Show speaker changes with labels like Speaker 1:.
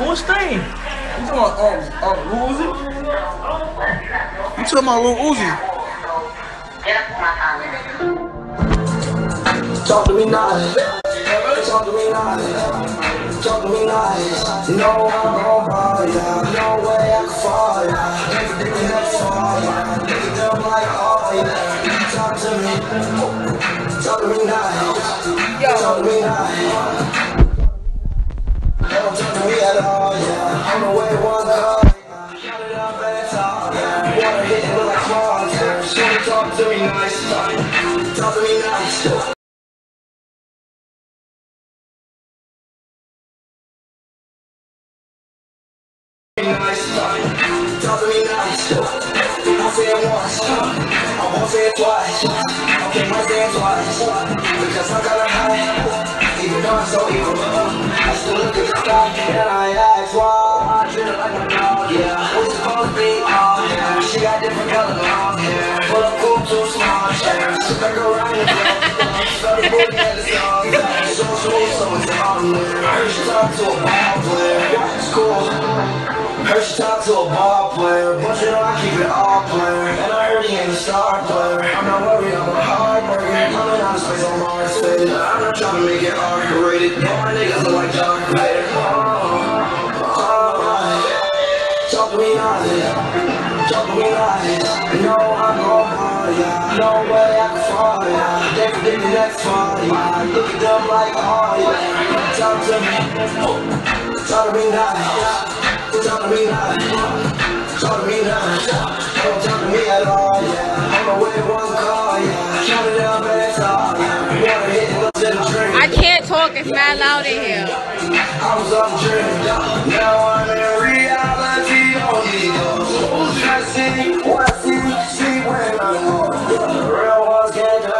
Speaker 1: Who was? You talking about um, um, Uzi? You talking about Lil Uzi?
Speaker 2: Talk to me nice. Talk to me nice. Talk to me nice. Know I'm gon' ball, yeah. No way I can fall, yeah. Everything that's fall, yeah. Nigga dumb like all, yeah. Talk to me. Talk to me nice. Talk to me nice. I say it once. I won't say it twice. Okay, might say it twice. Because I'm kinda high. Even though I'm so evil. I still look at the sky and I ask why. I treat her like a dog, yeah. We supposed to be all yeah. She got different color long hair. But I'm cool too small, yeah. She back around the club. Started booting at the song. So sweet, so it's on there. I heard she talk to a ball player. It's cool. Heard she talk to a ball player, but you know I keep it all player. And I he ain't a star player. I'm not worried, I'm a hard worker. I'm in outer space on Mars faded. I'm not trying to make it R-rated. Yeah, my niggas look like Darth Vader. Oh, oh, oh. talk to me nice. Talk to me. You know I'm gon' ball, yeah. No way I can fall, yeah. Everything that's fall, yeah. Look at them like, oh, yeah. Talk to me. Talk to me nice. Talk to me nice. Talk to me nice. Don't talk to me at all, yeah. I'm away one call, yeah. Count it up and it's all, yeah.
Speaker 3: I can't talk. It's not loud in here.
Speaker 2: I was up now I'm in reality. I see when I go. Real ones can't